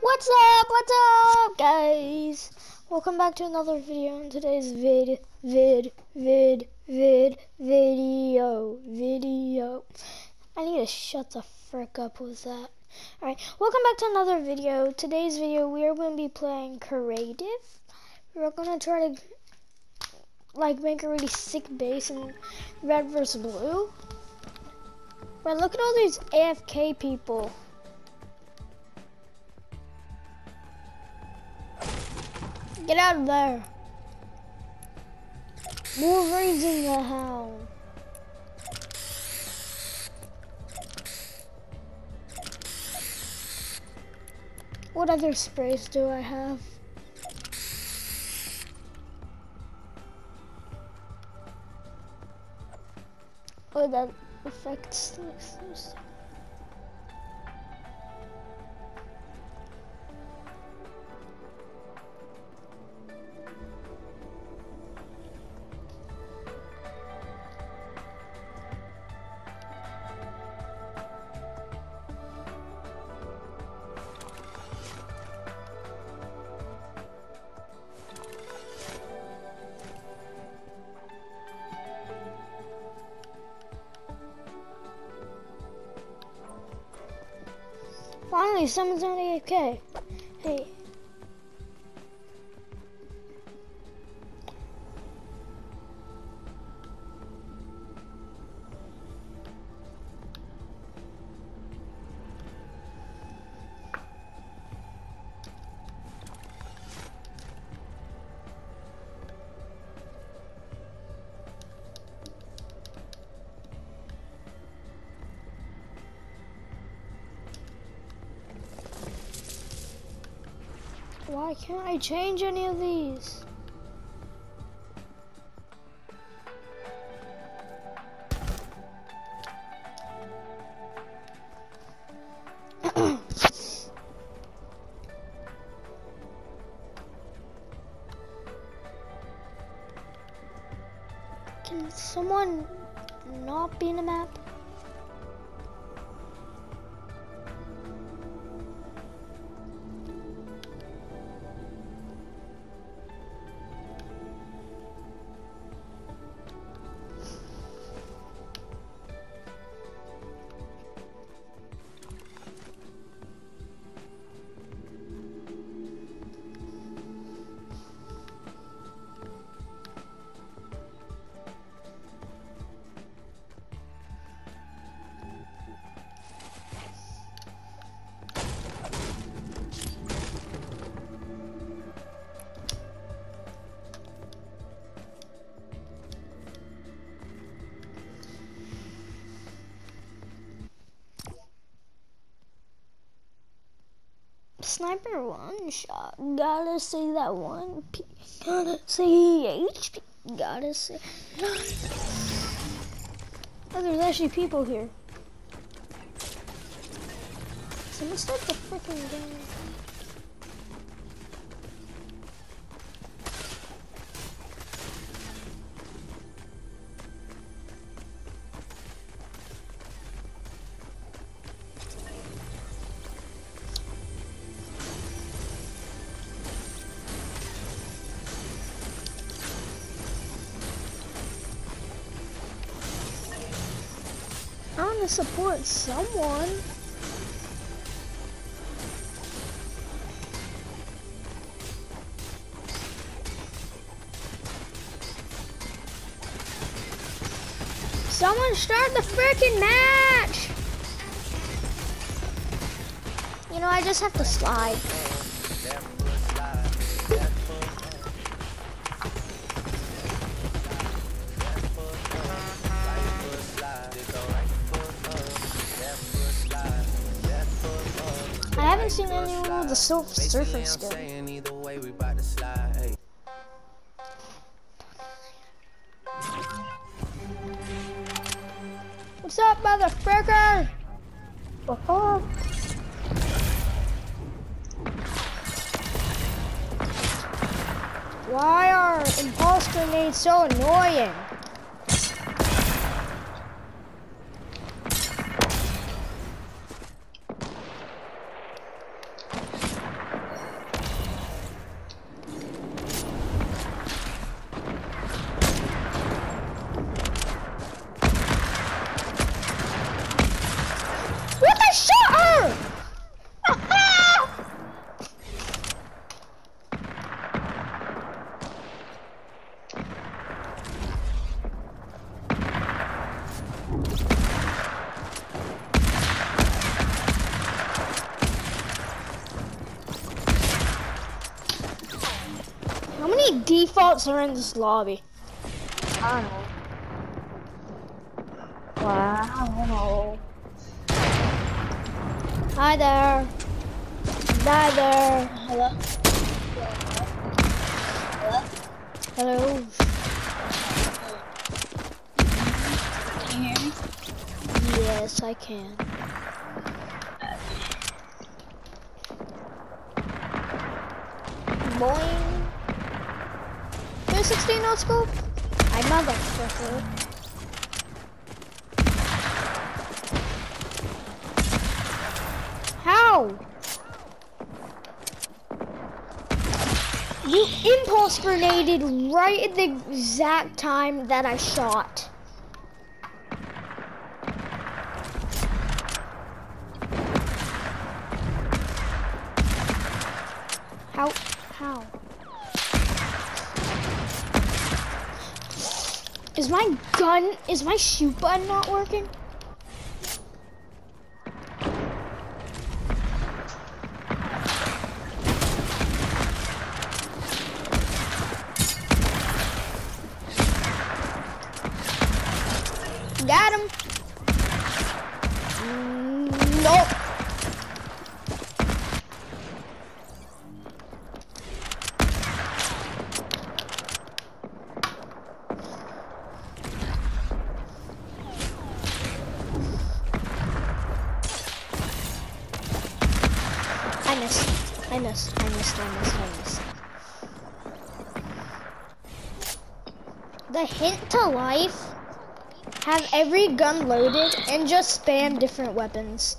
What's up? What's up, guys? Welcome back to another video. In today's vid, vid, vid, vid, video, video. I need to shut the frick up with that. Alright, welcome back to another video. Today's video, we are going to be playing creative. We're going to try to, like, make a really sick base in red versus blue. But look at all these AFK people. Get out of there. Wolverine's in the house. What other sprays do I have? Oh, that affects this. Someone's on AFK. Why can't I change any of these? One shot. Gotta say that one P. Gotta say HP. Gotta say. Oh, there's actually people here. Someone start the freaking game. To support someone. Someone start the freaking match! You know, I just have to slide. Silver surfer skin. Many defaults are in this lobby? I don't know. Wow. Hi there. Hi there. Hello? Hello? Hello. Can you hear me? Yes, I can. Boing. 316 no scope? I motherfucker. How? You impulse grenaded right at the exact time that I shot. How? How? Is my gun, is my shoot button not working? Gun loaded and just spam different weapons.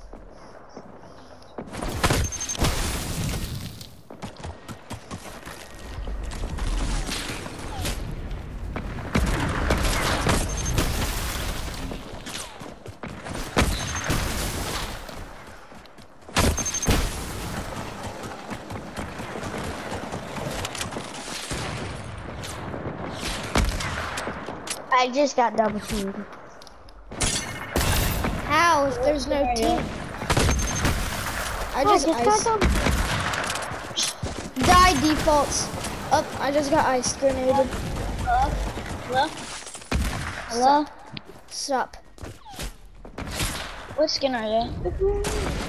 I just got double teamed. How if there's no Where are you? team? I Oh, just, just got ice. die defaults. Up, I just got ice grenaded. Hello? Hello? Hello? Stop. What skin are you?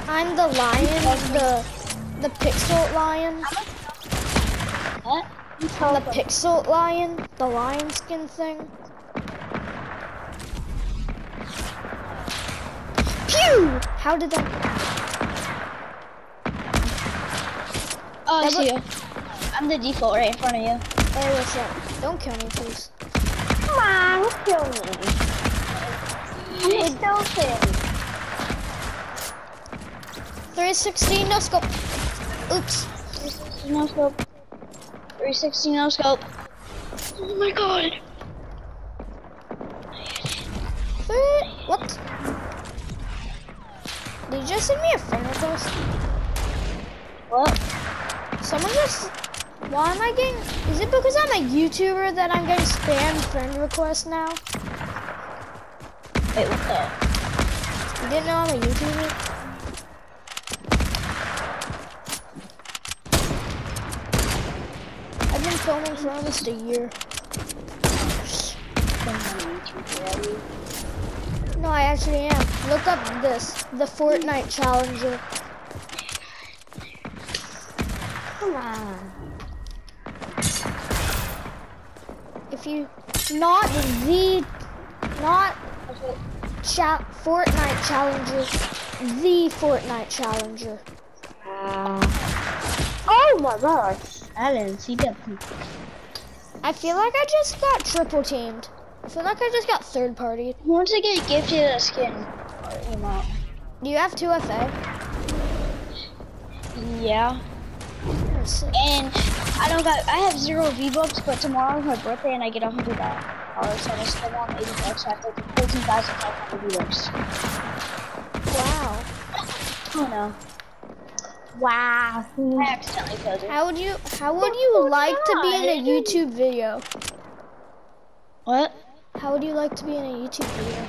I'm the lion, the the pixel lion. What? The pixel lion, the lion skin thing. How did that? Oh, I see you. I'm the default right in front of you. Hey, what's up? Don't kill me, please. Come on, don't kill me. Please don't kill me. 316 no scope. Oops. 360 no scope. 360 no scope. Oh my god. Uh, what? Did you just send me a friend request? What? Someone just. Why am I getting? Is it because I'm a YouTuber that I'm getting spam friend requests now? Wait, what the? You didn't know I'm a YouTuber? I've been filming for almost a year. No, I actually am. Look up this, the Fortnite Challenger. Come on. If you, not the, not cha Fortnite Challenger, the Fortnite Challenger. oh my gosh. I didn't see that. I feel like I just got triple teamed. Feel like I just got third partied. Once I get gifted a skin. Do you have 2FA? Yeah. And I don't got, I have zero V-Bucks, but tomorrow's my birthday and I get a hundred dollars, so I still want 80 bucks, so I have like 14,500 V-Bucks. Wow. Oh no. Wow. I accidentally closed it. How would you how would you like to be in a YouTube video? What? How would you like to be in a YouTube video?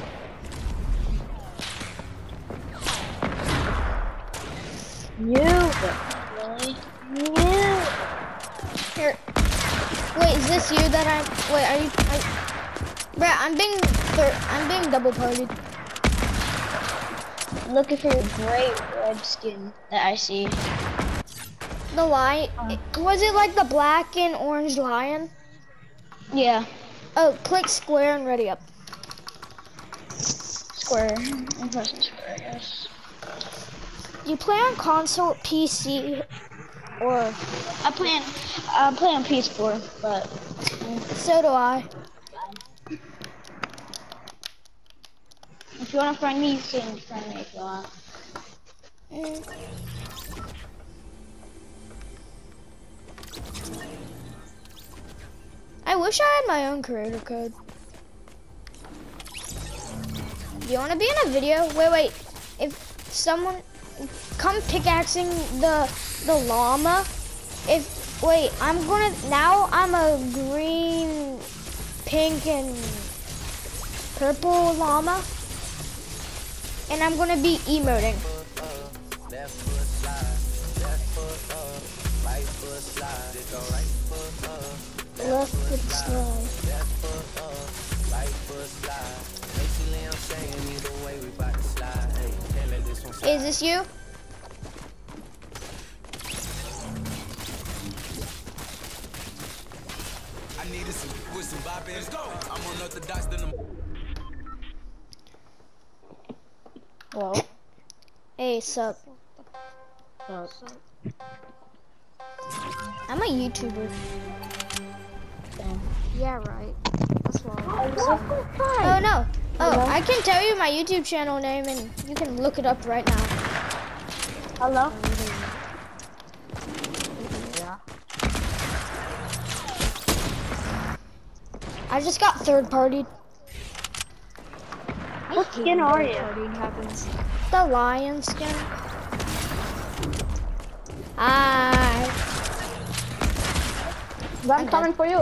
You. Really? You. Here. Wait, is this you that I'm? Wait, are you? I, Brett, I'm being, I'm being double partied. Looking for your great red skin that I see. The lion. Uh-huh. Was it like the black and orange lion? Yeah, Oh, click square and ready up. square. I'm pressing square, I guess. You play on console, PC, or I play on, I play on PS4, but so do I. if you want to find me, you can friend me if you want. Mm. Wish I had my own creator code. Do You want to be in a video? Wait, wait. If someone come pickaxing the the llama. If wait, I'm gonna now. I'm a green, pink, and purple llama, and I'm gonna be emoting. Left foot slide. Is this you? I needed some with some bop. Let's go. I'm unorthodox than them. Well, Hey, sup? I'm a YouTuber. Yeah, right. That's what Oh no. Oh, I can tell you my YouTube channel name and you can look it up right now. hello. Yeah. I just got third party. What skin are you? Happens. The lion skin. Hi. I'm coming for you.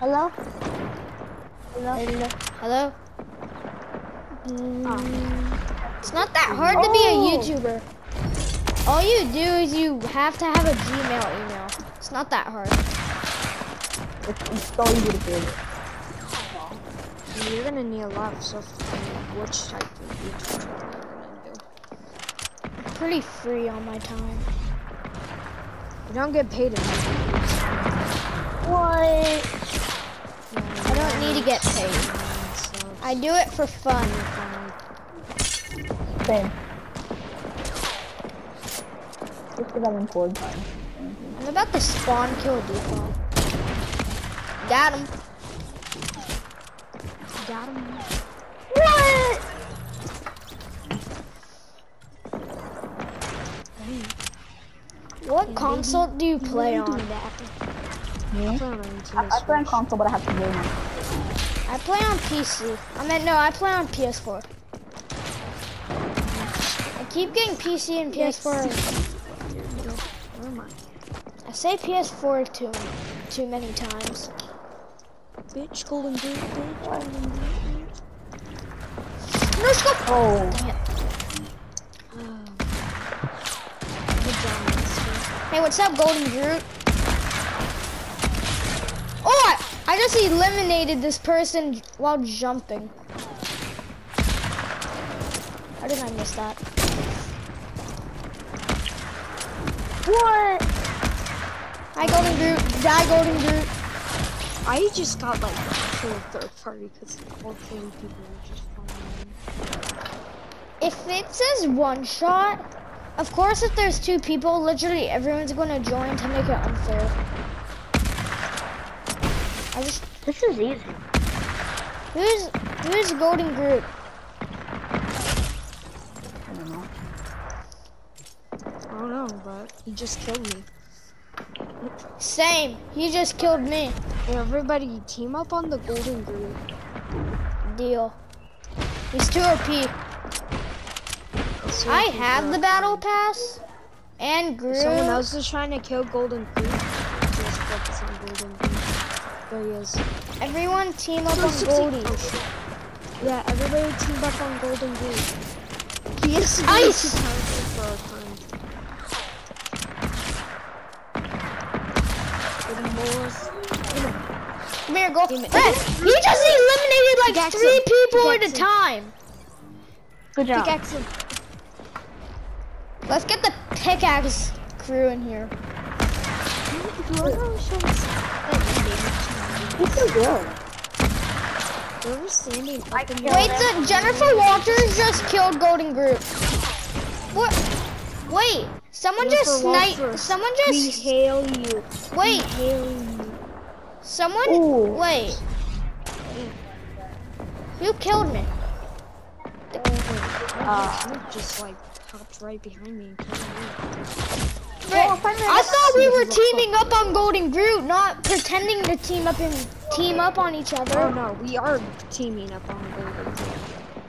Hello. Hello. Hello. Hello. Mm, It's not that hard to be a Oh. YouTuber. All you do is you have to have a Gmail email. It's not that hard. You're gonna need a lot of stuff to which type of YouTube channel you're gonna do. Pretty free on my time. You don't get paid enough. What? I don't need to get paid. I do it for fun. Same. Just because I'm in cord time. I'm about to spawn kill default. Got him. Got him. What? What console do you play on? I play on Nintendo I play on console, but I have to game on. I play on PC. I mean, no, I play on PS4. I keep getting PC and PS4. Where am I? I say PS4 too too many times. Bitch, golden boot, bitch, golden boot. No scope. Oh. Dang it. Oh. Good job, Hey, what's up, Golden Groot? Oh, I, I just eliminated this person while jumping. How did I miss that? What? Hi, Golden Groot. Die, Golden Groot. I just got like full third party because all three people were just following me. If it says one shot, of course, if there's two people, literally everyone's going to join to make it unfair. I just This is easy. who's who's Golden Groot? I don't know. I don't know, but he just killed me. Same. He just killed me. Everybody, team up on the golden Groot. Deal. He's too OP. So I have the battle pass and Groot. Someone else is trying to kill golden Groot. Just focus on golden Groot. There he is. Everyone team up on 60 Goldie. Oh. Yeah, everybody team up on golden Groot. He is Ice. too powerful for our time. Golden Bolas. me your gold. He just eliminated like Pickaxe three him. people at a time. Good job. Pickaxe him. Let's get the pickaxe crew in here. Whoever shows He's so good. Standing up in Wait, the Jennifer Walters just killed Golden Groot. What? Wait, someone just sniped. Walters, Someone We just hail you. wait. Hail you. Someone Ooh. wait. Who killed me? Uh, just like popped right behind me and killed me. Brett, Oh, I I thought we were teaming up on Golden Groot, not pretending to team up and team up on each other. Oh no, we are teaming up on Golden Team.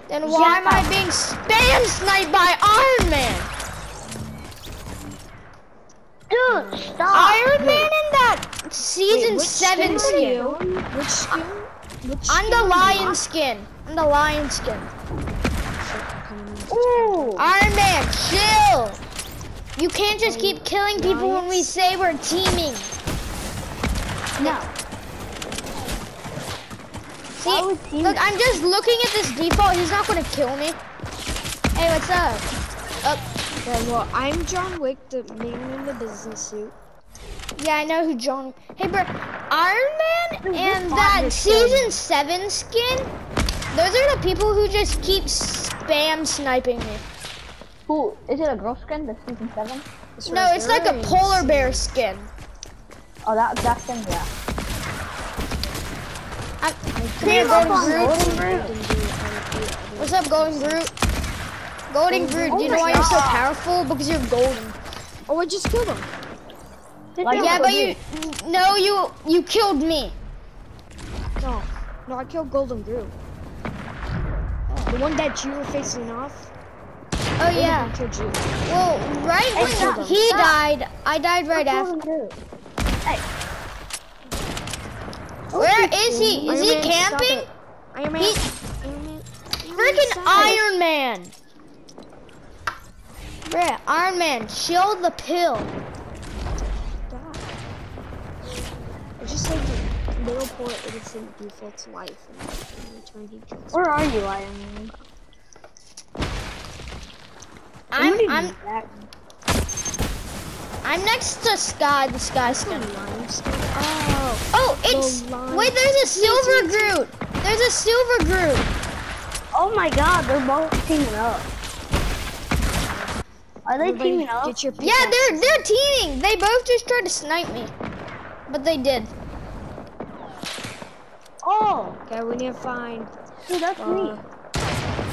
Then why am I being spam sniped by Iron Man? Dude, uh, stop. Iron Man in that season which seven skin are skin. Which skin? Which I'm skin the are you? lion skin. I'm the lion skin. Ooh. Iron Man, chill. You can't just keep killing people when we say we're teaming. No. See, I would team look, I'm just looking at this default. He's not gonna kill me. Hey, what's up? Up. Yeah, well, I'm John Wick, the man in the business suit. Yeah, I know who John. Hey, bro, Iron Man and that season seven skin. Those are the people who just keep spam sniping me. Who is it? A girl skin? The season seven? That's No, it's they're like a polar bear skin. Oh, that that skin. Yeah. I'm, come here, Golden Groot. Golden Groot. Golden Groot, I would be- What's up, Golden Groot? Golden Groot, Oh do you know why you're so oh powerful? Because you're golden. Oh, I just killed him. Like, Yeah, but you, no, you, you killed me. No, no, I killed Golden Groot. The one that you were facing off. Oh yeah. I killed you. Well, right Hey, stop, when he stop. died, I died right after. Golden Groot. Hey. Where is he? Is Iron he Man, camping? it. Iron Man. He- Iron Man. Iron Man, Freaking. Iron Man. Bruh, Iron Man, chill the pill. Stop. I just like the little poor innocent default's life and in return he kills. Where are you, Iron Man? I'm, What do you I'm. I'm next to Sky, the Sky skin. Limestone. Oh, oh, it's, line. wait, there's a Silver Groot. There's a Silver Groot. Oh my God, they're both teaming up. Are they Everybody teaming up? Get your Yeah, they're, they're teaming. They both just tried to snipe me. But they did. Oh, Okay, we need to find. dude, that's Uh, me.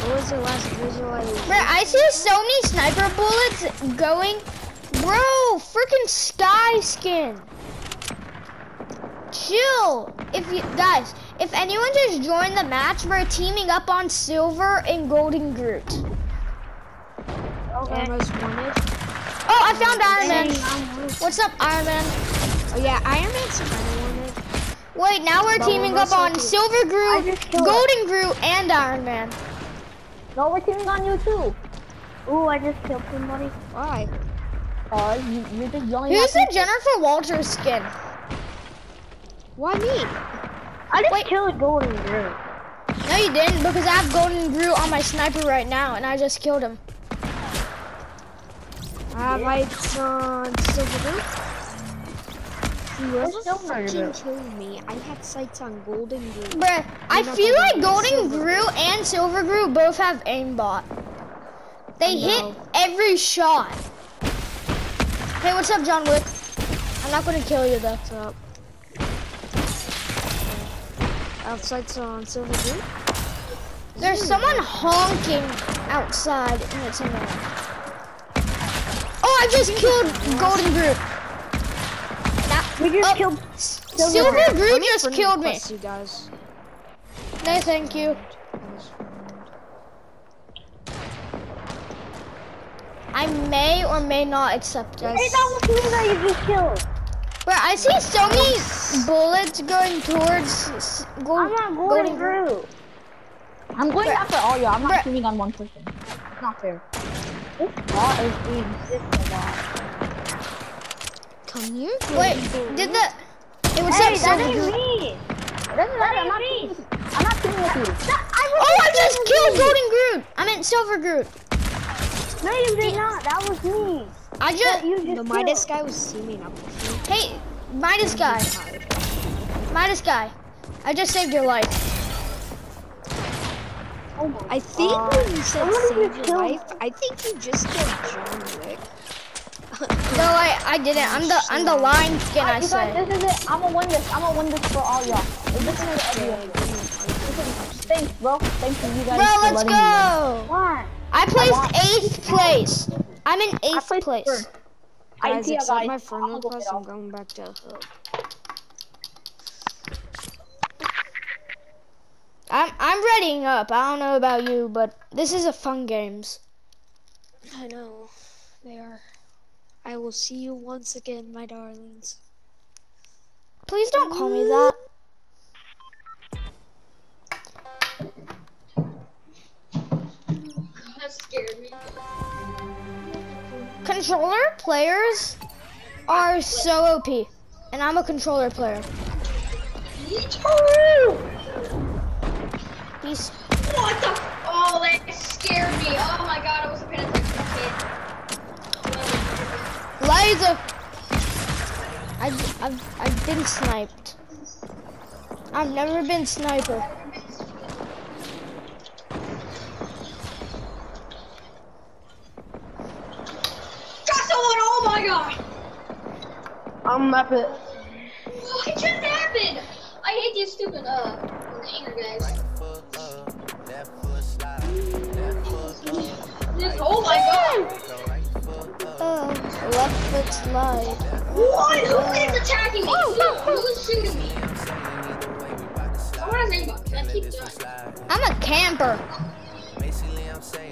What was the last visualization? Bruh, I see so many sniper bullets going. Bro, freaking Sky skin. Chill. If you guys, if anyone just joined the match, we're teaming up on Silver and Golden Groot. Okay. Wanted. Oh, I found Iron Man. Man. What's up, Iron Man? Oh yeah, Iron Man's kind of. Wait, now we're teaming up on Silver I Groot, Golden Groot, and Iron Man. No, we're teaming on you too. Ooh, I just killed somebody. Why? Uh, you, you're just yelling Who's at the. Jennifer Walters skin? Why me? I just Wait. killed Golden Groot. No, you didn't, because I have Golden Groot on my sniper right now, and I just killed him. I have lights on Silver Silver fucking me, I had sights on Golden Groot. Bruh, I feel like Golden Groot and Silver Groot both have aimbot. They hit every shot. Hey, what's up, John Wick? I'm not gonna kill you though. What's up? Sights on Silver Groot. There's someone honking outside and it's annoying. Oh, I just killed Golden Groot. That, We just oh, killed. S- Silver Let Groot me just killed me. request You guys. No, thank you. I may or may not accept it. Guys, Hey, that was me that you just killed. Bro, I see so many bullets going towards s- gold, I'm not Golden Golden Groot. Groot. I'm going after all y'all. I'm not Bruh. shooting on one person. It's not fair. This bot is being sick a lot. Come here. Wait, did the? It was Hey, up that ain't me. It doesn't matter. I'm not teaming with you. I'm not teaming with you. Oh, I just killed Golden Groot. I meant Silver Groot. No, you did not. That was me. I just, You just The Midas guy was teaming up with me. hey, Midas guy, Midas guy. I just saved your life. Oh my I think God. when you said I wanted to save your life, I think you just killed John Wick. No, I, I didn't. I'm the, I'm the lion skin. I Alright, said. guys, this is it. I'm gonna win this. I'm gonna win this for all y'all. This is everyone. Thanks, bro. Thanks for you guys. Bro, let's letting me win. go. Why? I want- placed eighth place. I'm in eighth placed place. first. I Guys, see you accept guys. my friend I'm gonna request. I'm going back to Hook. I'm, I'm readying up. I don't know about you, but this is a fun games. I know. They are. I will see you once again, my darlings. Please don't call me that. That scared me. Controller players are so OP, and I'm a controller player. He's What the? Oh, that scared me. Oh my god, I wasn't paying attention. Liza. I've, I've, I've been sniped. I've never been sniper. Got someone! Oh my god! I'm up it. What just happened? I hate these stupid uh anger guys. This, oh my god! Oh, left foot slide. What? Who is attacking me? Who, who's shooting me? I want to say that keep doing. I'm a camper.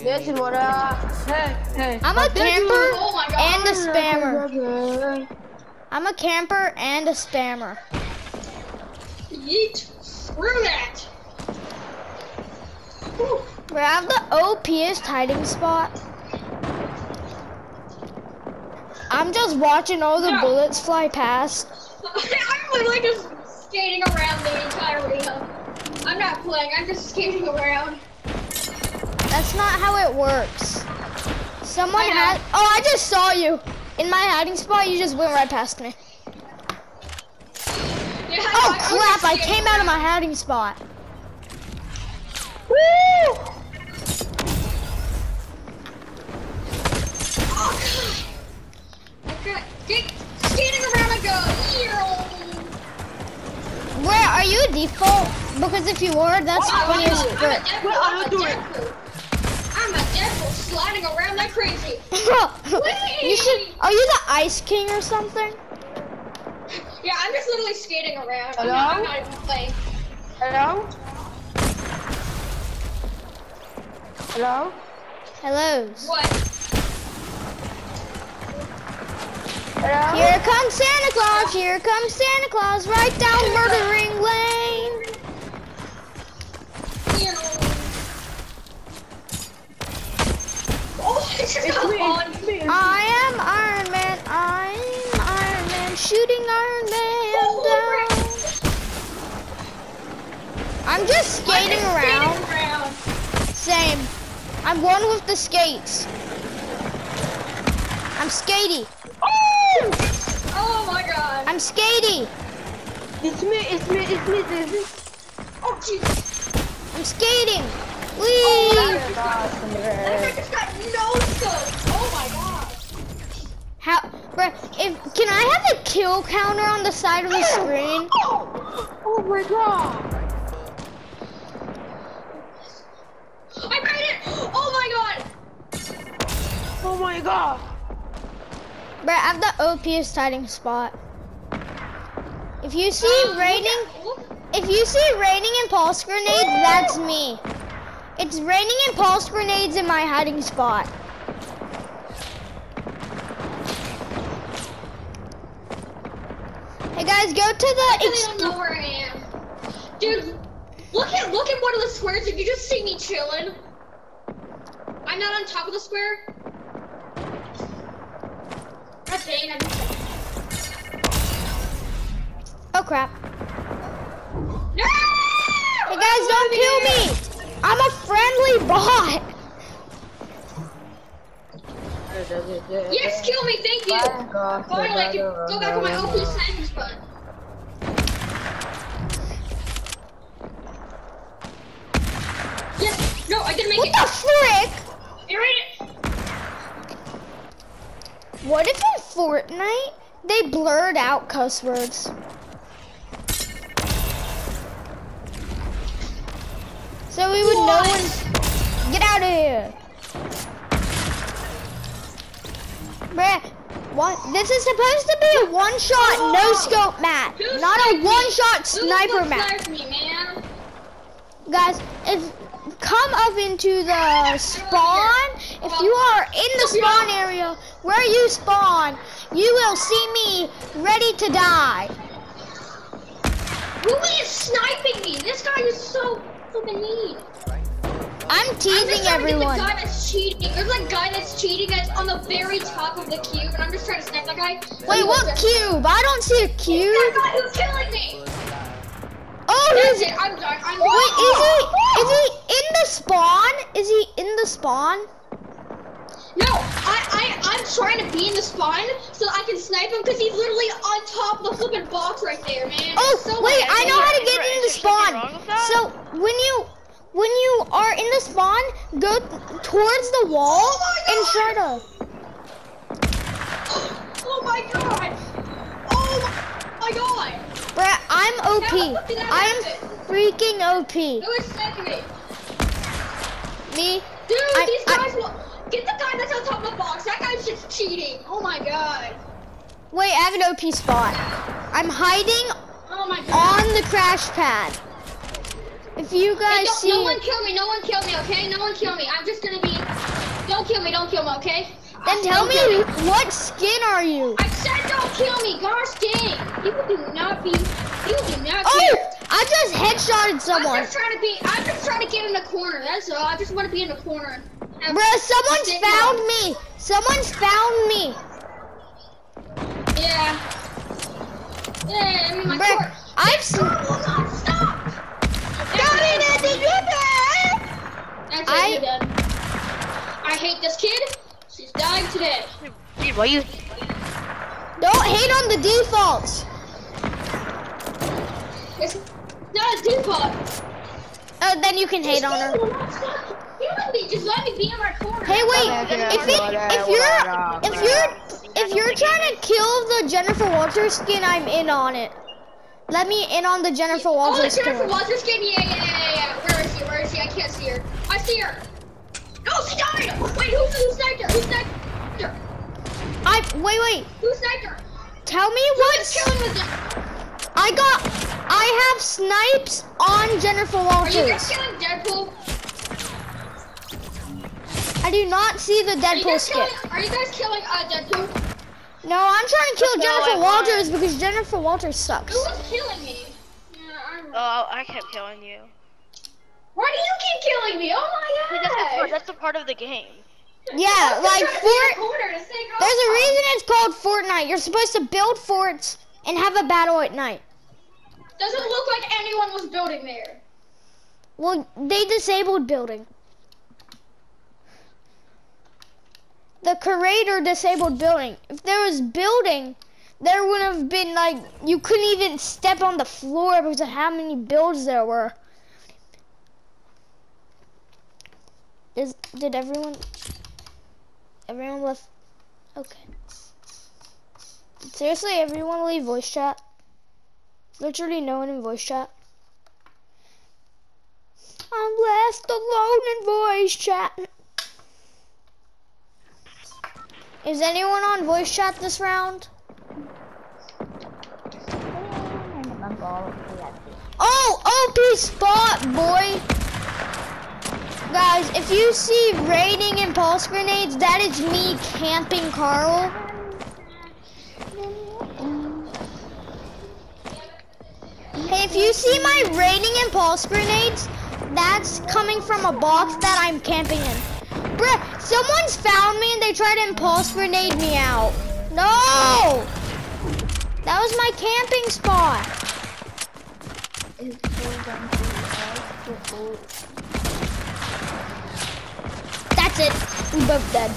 This is what uh. Hey, hey. I'm a camper Oh and a spammer. I'm a camper and a spammer. Yeet! Screw that! Whew. We have the OPS hiding spot. I'm just watching all the No. bullets fly past. I'm literally just skating around the entire arena. I'm not playing, I'm just skating around. That's not how it works. Someone had. Oh, I just saw you in my hiding spot. You just went right past me. Yeah, Oh crap! I came out of my hiding spot. Oh, God. Get, skating around and go. "Eeyo." Where are you default? Because if you were, that's Oh, funny I'm as a- I'm a frick. Deadpool, I'm a Deadpool. I'm a Deadpool sliding around like crazy. you should. Are you the Ice King or something? Yeah, I'm just literally skating around. I'm Hello? not, I'm not even playing. Hello? Hello? Hellos. What? Hello? Here comes Santa Claus. Here comes Santa Claus. Right down Murdering Lane. Oh, I just got on. I am Iron Man. I'm Iron Man. Shooting Iron Man Oh, down. I'm just skating I'm around. Skating around. Same. I'm one with the skates. I'm skatey. Oh my god. I'm skatey. It's me, it's me, it's me, it's me. Oh jeez. I'm skating. Oh, Whee! that guy just got no scope. Oh my god. How, bruh, if, can I have a kill counter on the side of the oh. screen? Oh my god. I made it. Oh my god. Oh my god. Bruh, I have the OPest hiding spot. If you see Um, raining, look at- look- if you see raining and pulse grenades, that's me. It's raining and pulse grenades in my hiding spot. Hey guys, go to the I don't know where I am. Dude, look at look at one of the squares. Did you just see me chilling? I'm not on top of the square. God dang, I just... Oh crap. No! Hey guys, don't kill me. I'm a friendly bot. Yes, kill me, thank you. Finally, I can go back on my OP sniper spot. Yes, no, I didn't make What it. the frick? You made it. What if in Fortnite they blurred out cuss words? So we would know when. Get out of here. Bruh, what? This is supposed to be a one shot, no scope map, Who not a one shot sniper fuck map. me, man? Guys, if come up into the spawn, if you are in the spawn area where you spawn, you will see me ready to die. Who is sniping me? This guy is so I'm I'm teasing just trying to get everyone. the guy that's cheating. There's like guy that's cheating that's on the very top of the cube, and I'm just trying to snipe that guy. Wait, what cube? I don't see a cube. That guy who's killing me. Oh, That's he's. it. I'm done. I'm Wait, is he? Is he in the spawn? Is he in the spawn? No, I'm trying to be in the spawn so I can snipe him because he's literally on top of the flipping box right there, man. Oh, so wait, bad. I know how to get Right, in the is there something wrong spawn. So when you when you are in the spawn, go towards the wall oh and try to. Oh my god. Oh my god. Bruh, I'm OP. How did that I'm freaking OP. Who is sniping me? Me? Dude, I- these I- guys will. Get the guy that's on top of the box. That guy's just cheating. Oh my god. Wait, I have an OP spot. I'm hiding Oh my god. on the crash pad. If you guys see, no one kill me. No one kill me. Okay? No one kill me. I'm just gonna be. Don't kill me. Don't kill me. Okay? then tell Don't me what skin are you? I said don't kill me. Gosh dang. People do not be. People do not Oh, care. I just headshotted someone. I'm just trying to be. I'm just trying to get in the corner. That's all. I just want to be in the corner. Have- Bruh, someone's found me. Someone's found me. Yeah. Yeah. I mean my Bruh, corner. I've s- Oh, hold on. Stop. Got it, Andy, you're dead. That's I- it. Done. I hate this kid. She's dying today. Dude, why you? Don't hate on the defaults. It's not a default. Oh, then you can hate on her. You let me just let me be in my corner. Hey, wait. If it, if you're if you're if you're trying to kill the Jennifer Walters skin, I'm in on it. Let me in on the Jennifer Walters. Oh, the Jennifer skin. Walters skin. Yeah, yeah, yeah, yeah. Where is she? Where is she? I can't see her. I see her. Oh, she died. Wait, who, who sniped her? Who sniped her? I wait, wait. Who sniped her? Tell me Who what is killing with it? I got. I have snipes on Jennifer Walters. Are you guys killing Deadpool? I do not see the Are you Deadpool guys skin. killing? Are you guys killing uh, Deadpool? No, I'm trying to kill No, Jennifer Walters because Jennifer Walters sucks. Who was killing me? Yeah, I'm... Oh, I kept killing you. Why do you keep killing me? Oh my That's the, part, god! that's the part of the game. Yeah, like just trying to be in Fort. the corner to say, "Oh, There's a reason it's called Fortnite. You're supposed to build forts and have a battle at night. Doesn't look like anyone was building there. Well, they disabled building. The creator disabled building. If there was building, there would have been like you couldn't even step on the floor because of how many builds there were. Is did everyone? Everyone left. Okay. Seriously, everyone leave voice chat. Literally no one in voice chat. I'm left alone in voice chat. Is anyone on voice chat this round? Oh, oh OP spot, boy. Guys, if you see raining and pulse grenades, that is me camping Carl. Hey, if you see my raining and pulse grenades, that's coming from a box that I'm camping in. Bruh, someone's found me and they tried to impulse grenade me out. No! That was my camping spot. That's it. We both dead.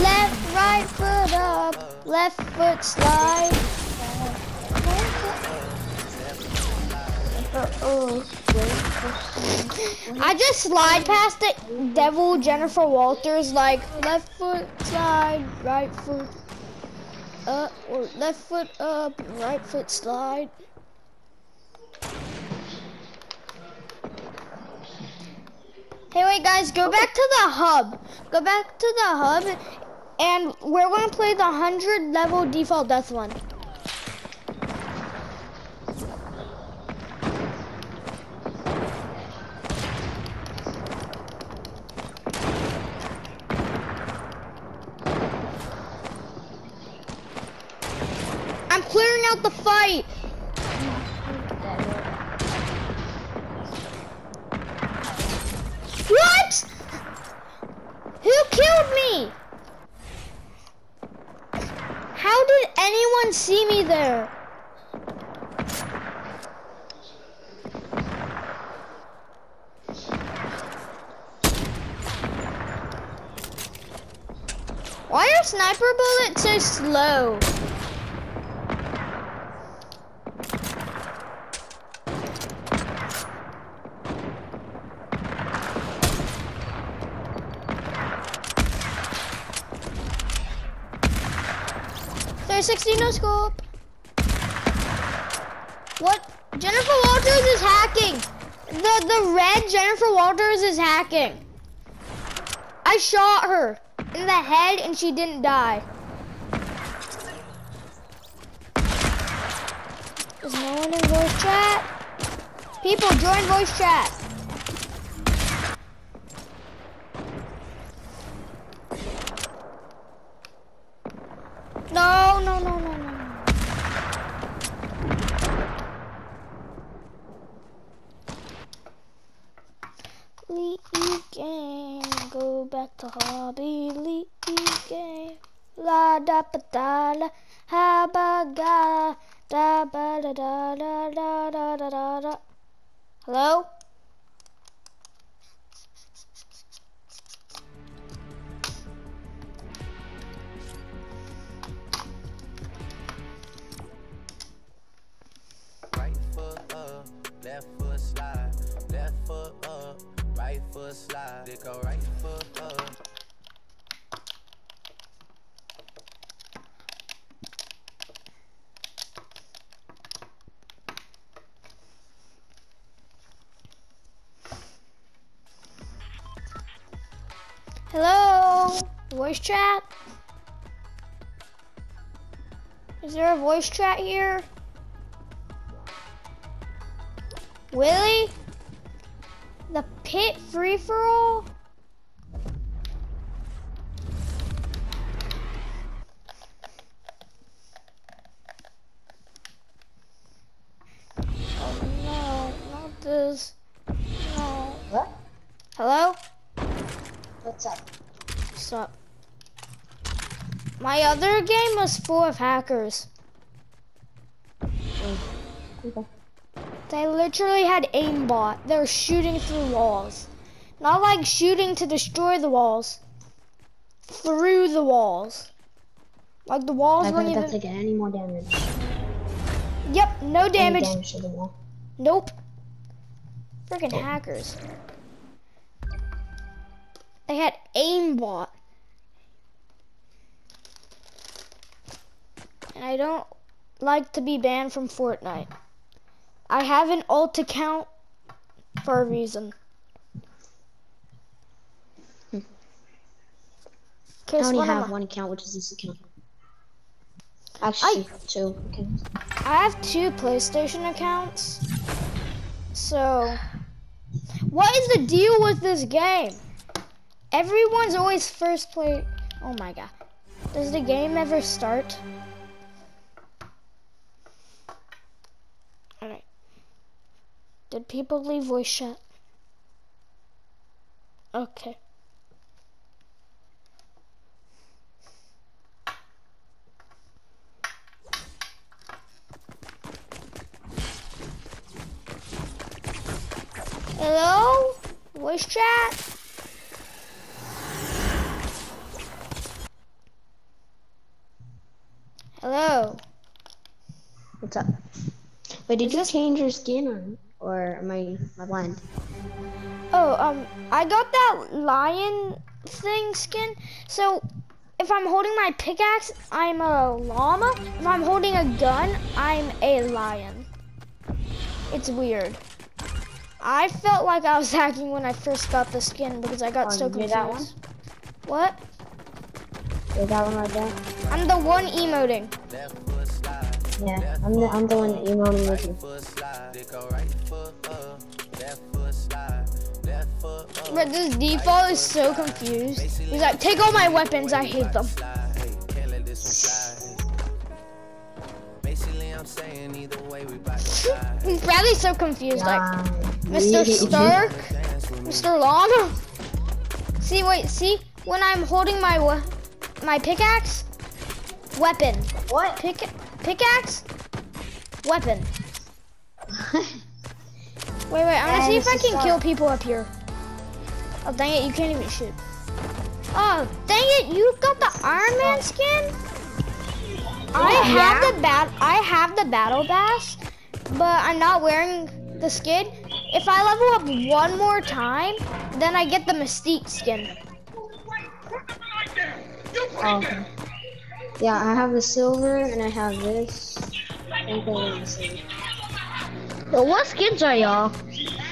Left, right foot up. Left foot slide. I just slide past it. Devil Jennifer Walters like left foot slide, right foot up, or left foot up, right foot slide. Hey, wait, guys, go back to the hub. Go back to the hub, and we're gonna play the 100 level default death one. I'm clearing out the fight. What? Who killed me? How did anyone see me there? Why are sniper bullets so slow? There's 60 no scope. What? Jennifer Walters is hacking. The the red Jennifer Walters is hacking. I shot her in the head and she didn't die. Is no one in voice chat? People, join voice chat. No, no, no, no, no, no. Leave game, go back to hobby, leave game. La da ba da la, ha ba ga, da ba da da da da da da da da. Hello? Left foot slide. They go right foot up. Hello? Voice chat? Is there a voice chat here? Willie? Hit free-for-all? Oh, Hello? What's up? What's up? My other game was full of hackers. They literally had aimbot. They were shooting through walls. Not like shooting to destroy the walls. Through the walls. Like the walls I weren't even. taken any more damage. Yep, no damage. damage to the wall. Nope. Freaking hackers. They had aimbot. And I don't like to be banned from Fortnite. I have an alt account for a reason. I only have my- one account, which is this account. Actually, two accounts. I have two PlayStation accounts. So, what is the deal with this game? Everyone's always first play. Oh my god. Does the game ever start? Alright. Did people leave voice chat? Okay. Hello? Voice chat? Hello? What's up? Wait, did you change your skin or or am I am I blind? Oh, um, I got that lion thing skin. So, if I'm holding my pickaxe, I'm a llama. If I'm holding a gun, I'm a lion. It's weird. I felt like I was hacking when I first got the skin because I got Oh, so confused. did that one? What? Is that one right there? I'm the one emoting. Left foot slide, Yeah, I'm the I'm the one emailing with you. But this default is so confused. He's like, take all my weapons, I hate them. Slide, hey, can't let this one slide. Basically, I'm saying either way we bout to slide. Bradley's so confused, like, Mr. Stark, Dance with me. Mr. Long. See, wait, see? When I'm holding my my pickaxe, weapon. What? Pick pickaxe, weapon. Wait, wait, I'm gonna see if I can kill people up here. Oh, dang it, you can't even shoot. Oh, dang it, you got the Iron Man skin? Oh, I have the bat I have the battle pass, but I'm not wearing the skin. If I level up one more time, then I get the Mystique skin. Oh, okay. Yeah, I have the silver and I have this. I think I the silver. But what skins are y'all?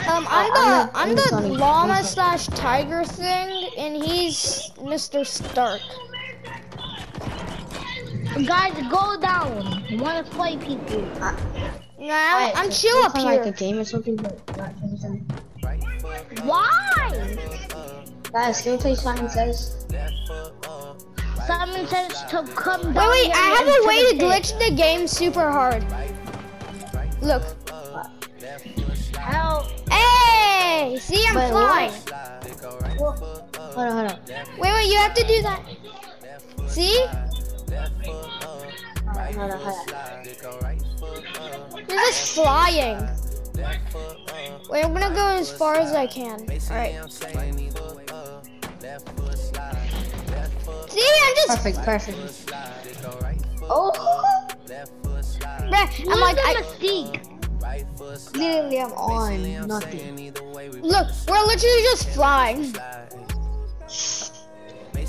Um, I'm I'm the the- I'm I'm the llama slash tiger thing, and he's Mr. Stark. Guys, go down. I want to play people. Nah, Alright, I'm so chill can we up play, Like a here. game or something, but not every time. Why? Guys, can we play Simon Says? Simon says to come Wait, down. wait, here I have a way to glitch the game super hard. Look. Help. Hey, see, I'm Wait, flying. Hold on, hold on. Wait, wait, you have to do that. See? Alright, hold on, hold on. You're just flying. Wait, I'm gonna go as far as I can. Alright. See, I'm just. Perfect, perfect. Oh! Bruh, I'm like, I, Mystique. Literally, I'm on nothing. look, we're literally just flying.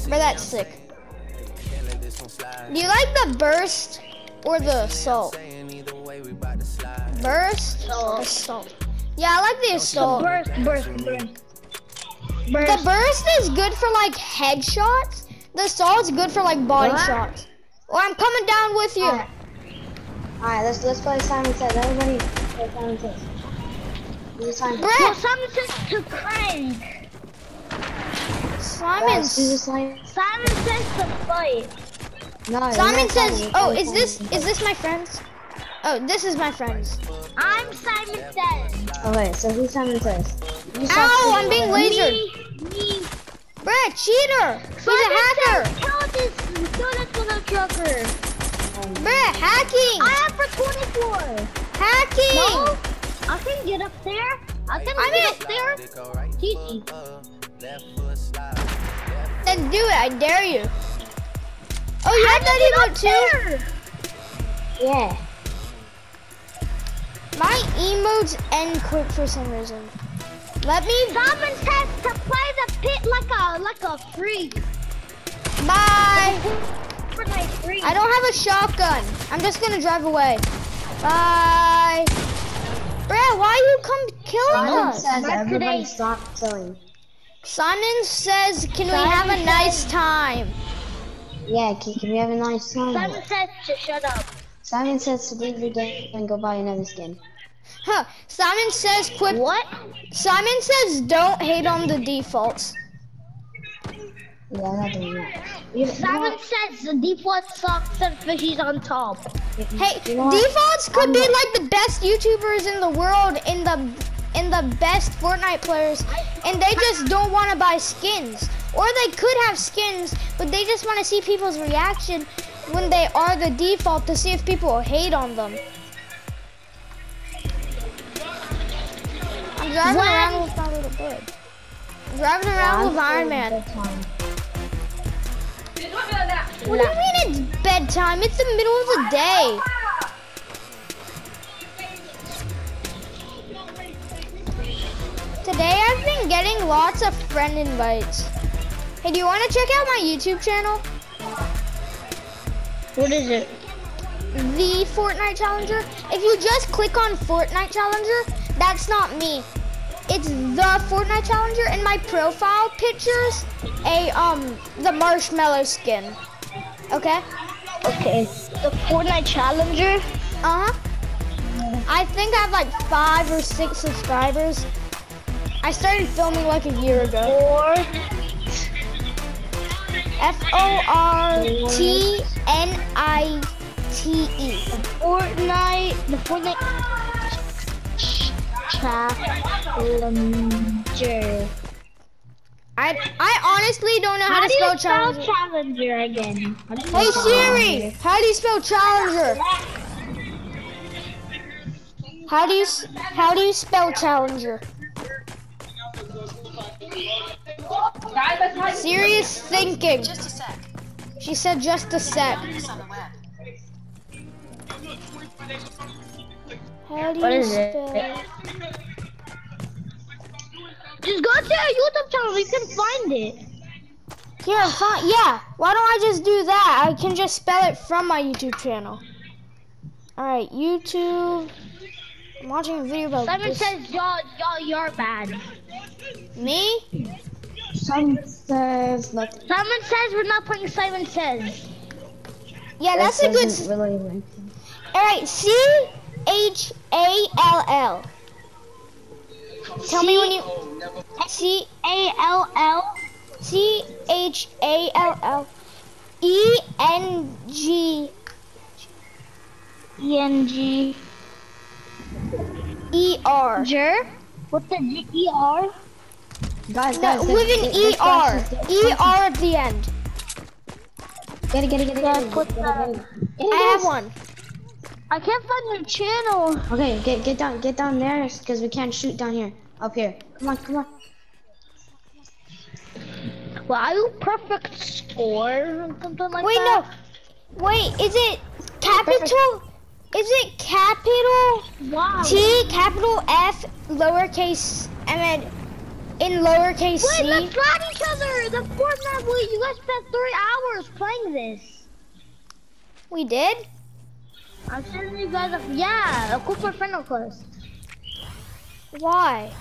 Bruh, that's sick. Do you like the burst or the assault? Burst or assault? Yeah, I like the assault. Burst, burst, burst. The burst is good for like headshots. The assault's good for like body What? shots. Or I'm coming down with you. Alright. Let's let's play Simon Says. Everybody play Simon Says. Is Simon. Well, Bruh, Simon says to crank. Simon. Simon says to fight. No, Simon says, "Oh, is this is this my friends? Oh, this is my friends." I'm Simon says. Oh wait, so who's Simon Says? You Ow! I'm being Says. lasered. Me, me. Bruh, cheater! He's a hacker. says, kill this, kill this little trucker. Bruh, hacking! I have for 24. Hacking! No, I can get up there. I can I'm get up there. Easy. Then do it, I dare you. Oh, you have that emote too? Yeah. My emotes end quick for some reason. Let me. Simon says to play the pit like a like a freak. Bye! For my freak. I don't have a shotgun. I'm just gonna drive away. Bye! Bruh, why you come killing Simon us? says Not everybody today. stop killing. Simon says, can we have a says- nice time? Yeah, can, can we have a nice time? Simon says to shut up. Simon says to leave the game and go buy another skin. Huh. Simon says, quit. What? Simon says, don't hate on the defaults. Yeah, I'm not doing that. You, you know Simon says the default sucks and fishies on top. Hey, You defaults could I'm be like the best YouTubers in the world, in the in the best Fortnite players, and they just don't want to buy skins. Or they could have skins, but they just want to see people's reaction when they are the default to see if people hate on them. I'm driving around with my little bird. I'm driving around with Iron Man. What do you mean it's bedtime? It's the middle of the day. Today I've been getting lots of friend invites. Hey, do you want to check out my YouTube channel? What is it? The Fortnite Challenger. If you just click on Fortnite Challenger, that's not me. It's the Fortnite Challenger and my profile pictures a um the marshmallow skin. Okay? Okay. The Fortnite Challenger. Uh-huh. I think I have like five or six subscribers. I started filming like a year ago. Or F O R T N I T E. Fortnite. The Fortnite Challenger. I I honestly don't know how, How to do spell spell challenger. Challenger again? How do you Hey spell Siri, how do you spell challenger? How do you how do you spell challenger? Siri is thinking. Just a sec. She said just a sec. It's on the web. How do What you is it? spell? Just go to our YouTube channel. You can find it. Here, fine. Yeah. Why don't I just do that? I can just spell it from my YouTube channel. All right, YouTube. I'm watching a video about Simon this. says y'all, y'all, you're bad. Me? Simon says nothing. Simon says we're not playing Simon Says. Yeah, that's a good. Really All right, C H A L L. Tell me when you. C A L L C H A L L E N G E N G E R. Jer with the G E R. Guys, No, guys, with an E R. E R at the end. Get it, get it, get it, get it. get it, get it. I have one. I can't find your channel. Okay, get get down, get down there, because we can't shoot down here. Up here. Come on, come on. Wow, perfect score or something like Wait, that. no. Wait, is it capital? Is it capital. Wow. T, capital F, lowercase, and then in lowercase Wait, c? let's fight each other. The Fortnite. Wait, you guys spent three hours playing this. We did? I'm sending you guys a yeah, a Cooper friend request. Why?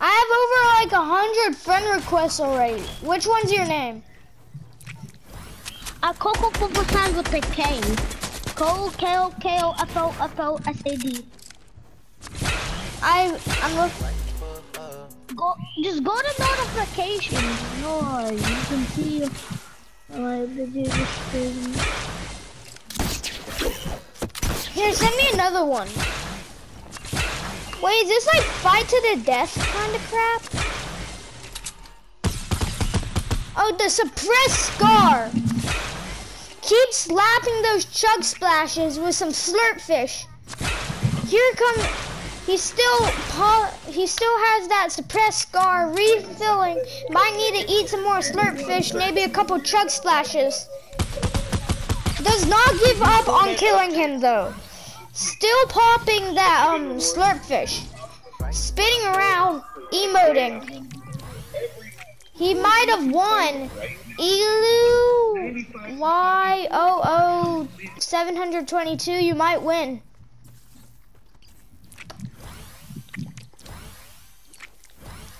I have over like a hundred friend requests already. Which one's your name? A Coco Cooper friend with a K. K K O K O F O F O S A D. I I'm look. Go, just go to notifications. No, you can see my video stream. Here, send me another one. Wait, is this like fight to the death kind of crap? Oh, the suppressed scar. Keep slapping those chug splashes with some slurp fish. Here come. He still, he still has that suppressed scar refilling. Might need to eat some more slurp fish, maybe a couple chug splashes. Does not give up on killing him though. Still popping that um slurp fish. Spinning around, emoting. He might have won. Elu Y O O 722, you might win.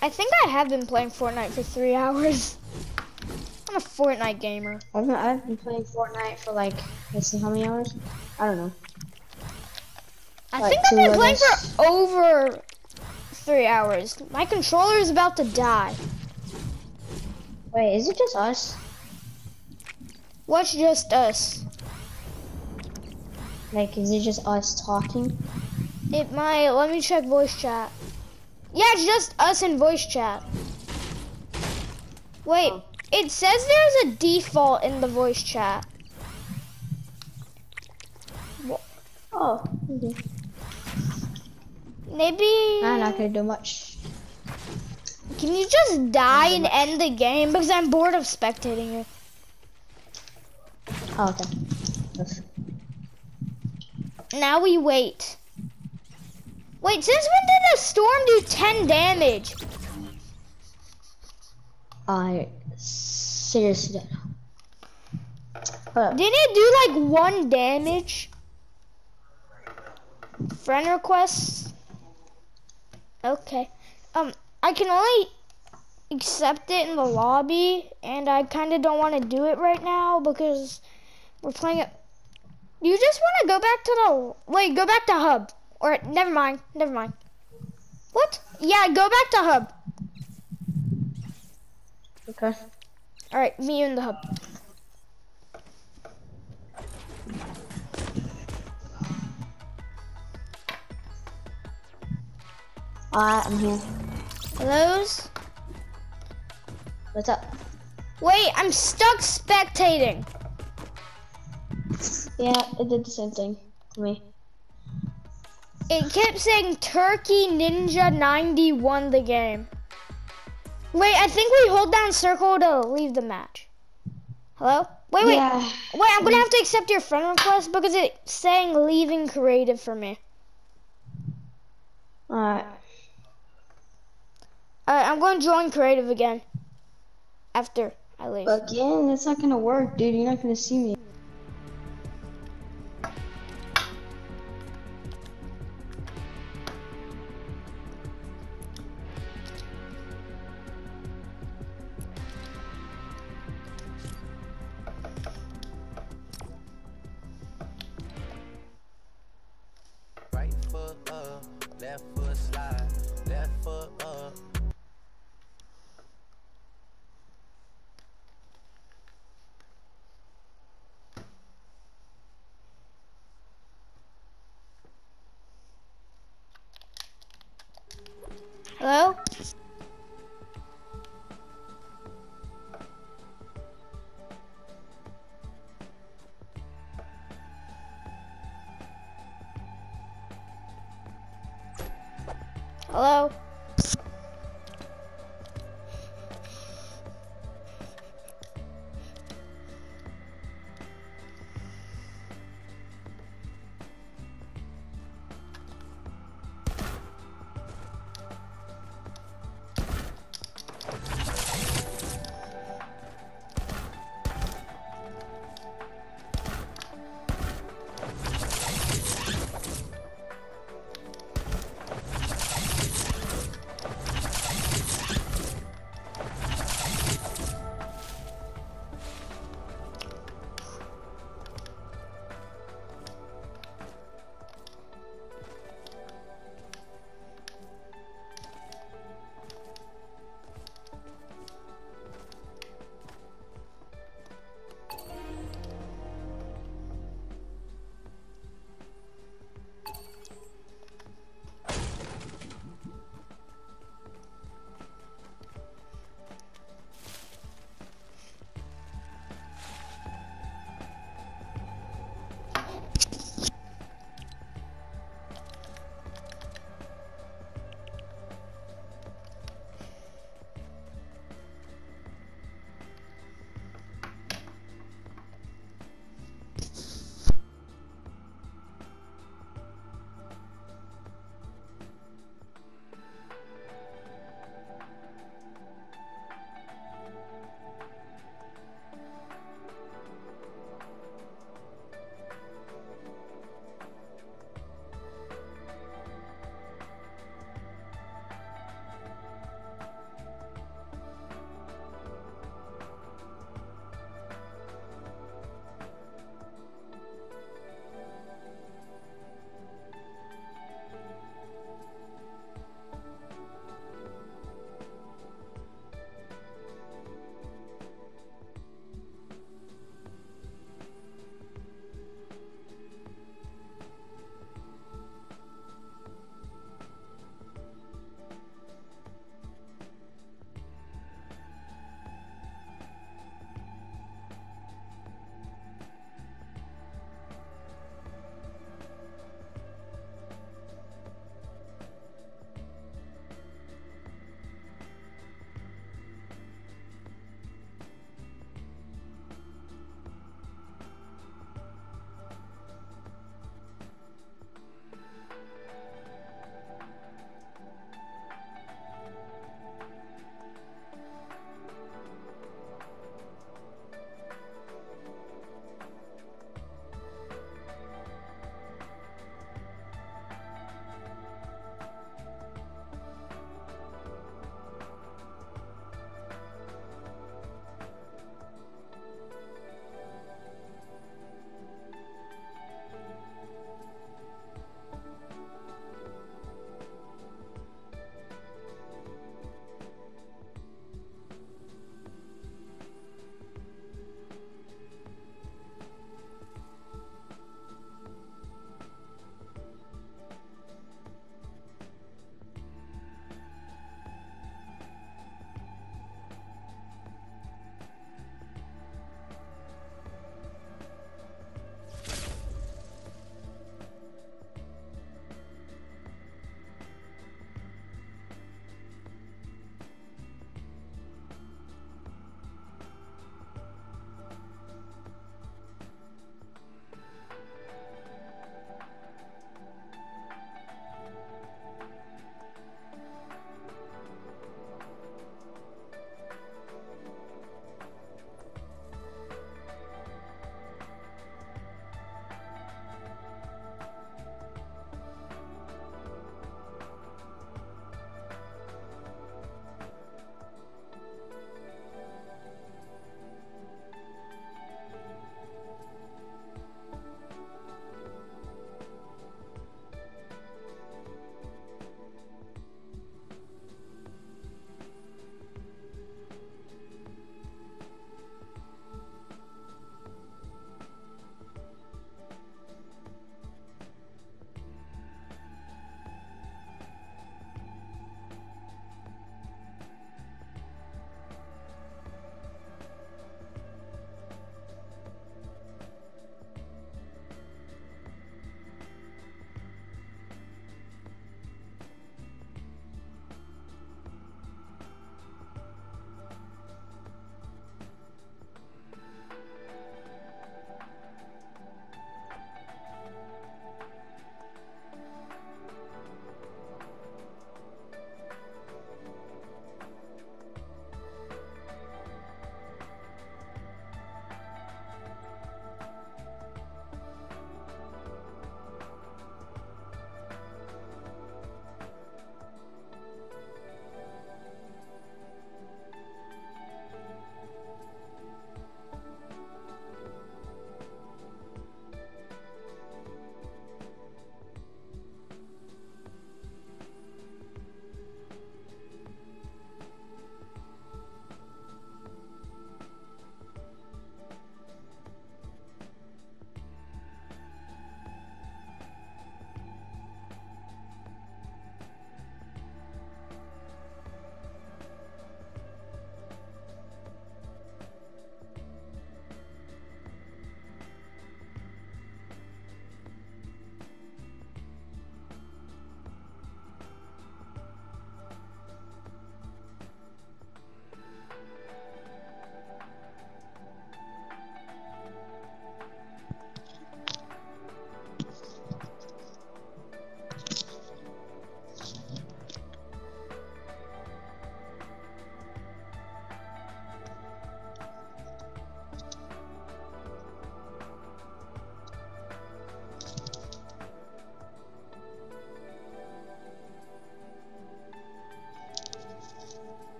I think I have been playing Fortnite for three hours. I'm a Fortnite gamer. I've been, I've been playing Fortnite for like, let's see how many hours? I don't know. I Like think I've been playing us. for over three hours. My controller is about to die. Wait, is it just us? What's just us? Like, is it just us talking? It might. Let me check voice chat. Yeah, it's just us in voice chat. Wait, oh. it says there's a default in the voice chat. Oh, okay. Maybe. I'm not gonna do much. Can you just die and end the game? Because I'm bored of spectating you. Oh, okay. Yes. Now we wait. Wait, since when did the storm do 10 damage? I seriously don't know. Didn't it do like one damage? Friend requests? Okay. Um, I can only accept it in the lobby, and I kind of don't want to do it right now because we're playing it. You just want to go back to the, wait, go back to hub. Or, never mind, never mind. What? Yeah, go back to hub. Okay. All right, me and the hub. Alright, I'm here. Hellos? What's up? Wait, I'm stuck spectating. Yeah, it did the same thing to me. It kept saying Turkey Ninja 90 won the game. Wait, I think we hold down circle to leave the match. Hello? Wait, wait. Yeah. Wait, I'm gonna have to accept your friend request because it's saying leaving creative for me. Alright. Alright, I'm going to join creative again. After I leave. Again, That's not gonna work, dude. You're not gonna see me.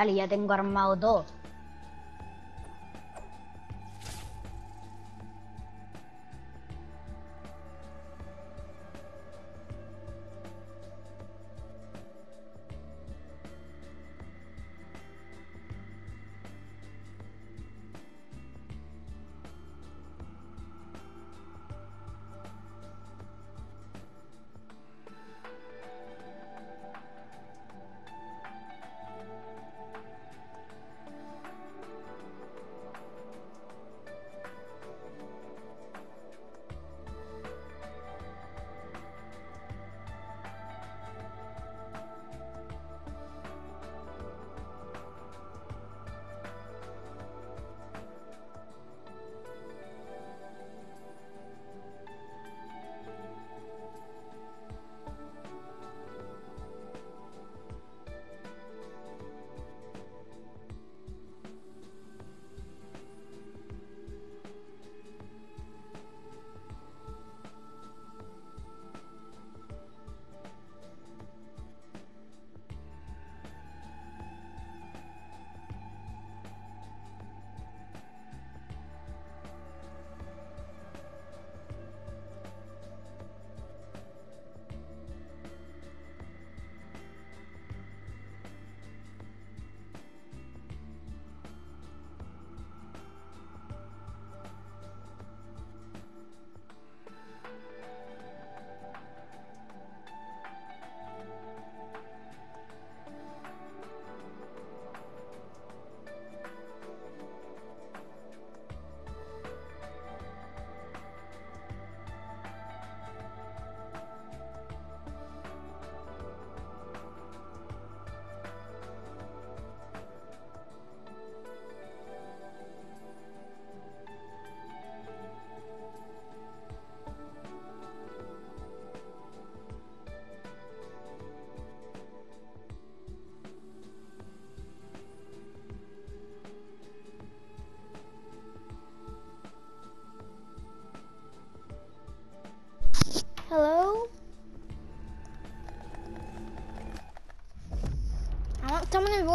Dale, ya tengo armado dos.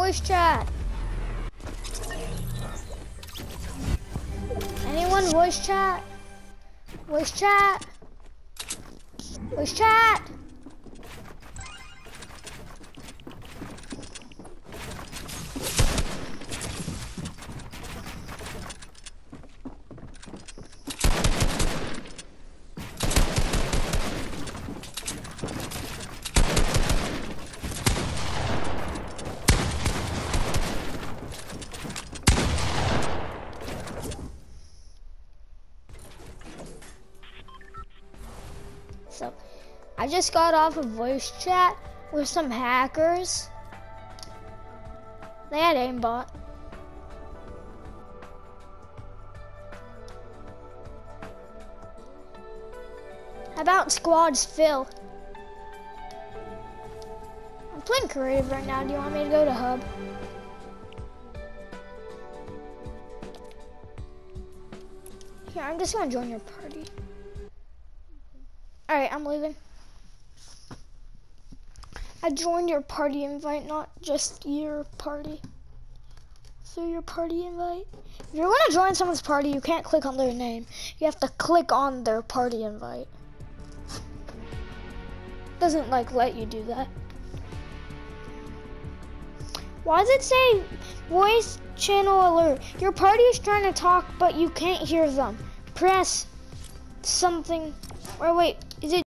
Voice chat. Anyone voice chat? Voice chat? Voice chat? Just got off a voice chat with some hackers. They had aimbot. About squads Phil. I'm playing creative right now. Do you want me to go to hub? Here, I'm just gonna join your party. Alright, I'm leaving. I joined your party invite, not just your party. So your party invite. If you're gonna join someone's party, you can't click on their name. You have to click on their party invite. Doesn't like let you do that. Why does it say voice channel alert? Your party is trying to talk, but you can't hear them. Press something. Or wait, is it